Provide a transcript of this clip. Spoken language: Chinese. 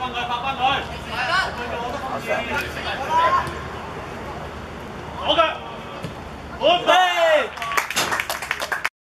翻佢，拍翻佢。好嘅，好嘅。